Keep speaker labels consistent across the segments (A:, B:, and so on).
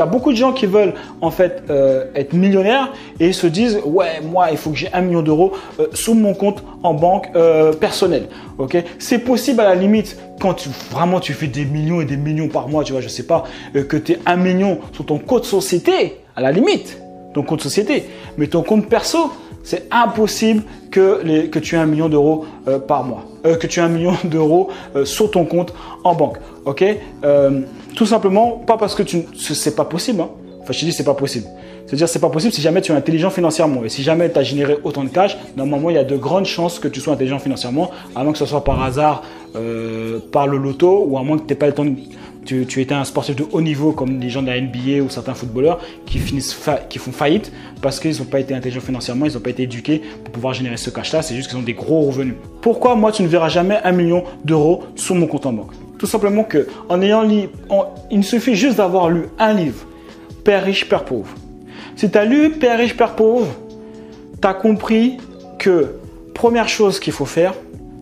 A: Il y a beaucoup de gens qui veulent en fait euh, être millionnaires et se disent ouais moi il faut que j'ai un million d'euros euh, sous mon compte en banque euh, personnel. Ok, c'est possible à la limite quand vraiment tu fais des millions et des millions par mois, tu vois, je sais pas que tu es un million sur ton compte société à la limite, ton compte société, mais ton compte perso c'est impossible que, que tu aies un million d'euros par mois, que tu aies un million d'euros sur ton compte en banque. Ok? Tout simplement, pas parce que tu, c'est pas possible. Hein. Enfin, je te dis, c'est pas possible. C'est-à-dire, c'est pas possible si jamais tu es intelligent financièrement. Et si jamais tu as généré autant de cash, normalement, il y a de grandes chances que tu sois intelligent financièrement, à moins que ce soit par hasard, euh, par le loto, ou à moins que tu pas le temps de, tu, étais un sportif de haut niveau comme les gens de la NBA ou certains footballeurs qui font faillite parce qu'ils n'ont pas été intelligents financièrement, ils n'ont pas été éduqués pour pouvoir générer ce cash-là. C'est juste qu'ils ont des gros revenus. Pourquoi moi tu ne verras jamais un million d'euros sur mon compte en banque? Tout simplement que en ayant lu, il suffit juste d'avoir lu un livre, Père riche, Père pauvre. Si tu as lu Père riche, Père pauvre, tu as compris que première chose qu'il faut faire,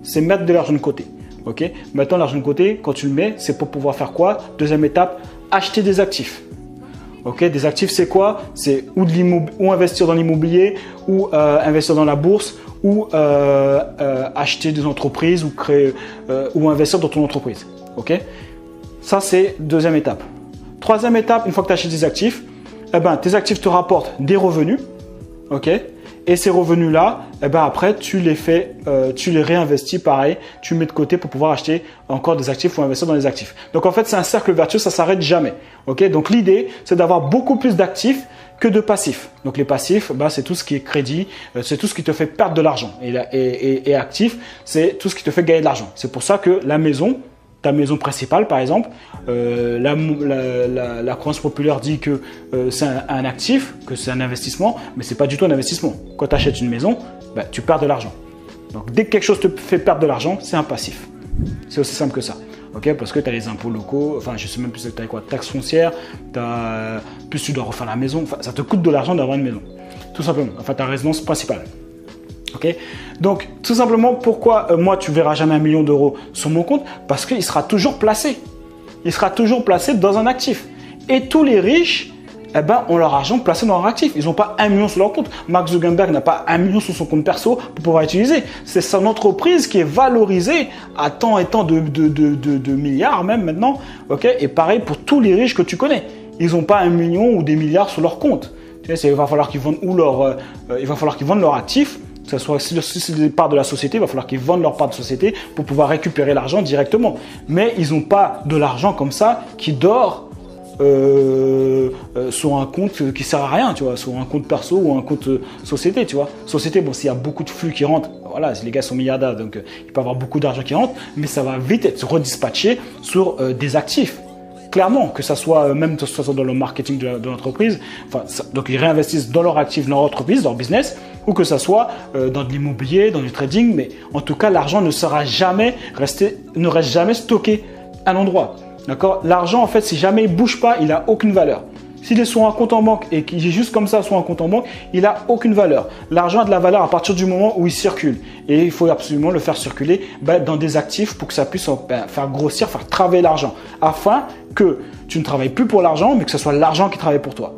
A: c'est mettre de l'argent de côté. Ok? Maintenant, l'argent de côté, quand tu le mets, c'est pour pouvoir faire quoi? Deuxième étape, acheter des actifs. Ok? Des actifs, c'est quoi? C'est ou, ou, investir dans l'immobilier, ou euh, investir dans la bourse, ou euh, euh, acheter des entreprises, ou créer, ou investir dans ton entreprise. Ok? Ça, c'est deuxième étape. Troisième étape, une fois que tu achètes des actifs, eh ben, tes actifs te rapportent des revenus. Et ces revenus-là, eh ben après, tu les fais, euh, tu les réinvestis pareil, tu mets de côté pour pouvoir acheter encore des actifs ou investir dans les actifs. Donc en fait, c'est un cercle vertueux, ça s'arrête jamais. Donc l'idée, c'est d'avoir beaucoup plus d'actifs que de passifs. Donc les passifs, bah, c'est tout ce qui est crédit, euh, c'est tout ce qui te fait perdre de l'argent. Et, et, c'est tout ce qui te fait gagner de l'argent. C'est pour ça que la maison, ta maison principale, par exemple, euh, la, croyance populaire dit que euh, c'est un, actif, que c'est un investissement, mais c'est pas du tout un investissement. Quand tu achètes une maison, bah, tu perds de l'argent. Donc dès que quelque chose te fait perdre de l'argent, c'est un passif. C'est aussi simple que ça. Parce que tu as les impôts locaux, enfin je sais même plus, tu as quoi, taxes foncières, as, plus tu dois refaire la maison, ça te coûte de l'argent d'avoir une maison. Tout simplement, enfin ta résidence principale. Donc, tout simplement, pourquoi euh, moi, tu verras jamais un million d'euros sur mon compte? Parce qu'il sera toujours placé. Il sera toujours placé dans un actif. Et tous les riches, eh ben, ont leur argent placé dans leur actif. Ils n'ont pas un million sur leur compte. Mark Zuckerberg n'a pas un million sur son compte perso pour pouvoir utiliser. C'est son entreprise qui est valorisée à tant et tant de, milliards même maintenant. Ok? Et pareil pour tous les riches que tu connais. Ils n'ont pas un million ou des milliards sur leur compte. Il va falloir qu'ils vendent leur, euh, il va falloir qu'ils vendent leur actif que ce soit si c'est des parts de la société, il va falloir qu'ils vendent leurs parts de société pour pouvoir récupérer l'argent directement. Mais ils n'ont pas de l'argent comme ça qui dort euh, euh, sur un compte qui sert à rien, tu vois, sur un compte perso ou un compte euh, société, tu vois. Société, bon, s'il y a beaucoup de flux qui rentrent, voilà, les gars sont milliardaires, donc il peut avoir beaucoup d'argent qui rentre, mais ça va vite être redispatché sur des actifs clairement, que ça soit même que soit dans le marketing de l'entreprise, donc ils réinvestissent dans leur actif, dans leur entreprise, dans leur business, ou que ça soit euh, dans de l'immobilier, dans du trading, mais en tout cas, l'argent ne sera jamais resté, ne reste jamais stocké à un endroit. D'accord? L'argent, en fait, si jamais il bouge pas, il a aucune valeur. S'il est sur un compte en banque et qu'il est juste comme ça sur un compte en banque, il n'a aucune valeur. L'argent a de la valeur à partir du moment où il circule. Et il faut absolument le faire circuler ben, dans des actifs pour que ça puisse ben, faire grossir, faire travailler l'argent. Afin que tu ne travailles plus pour l'argent, mais que ce soit l'argent qui travaille pour toi.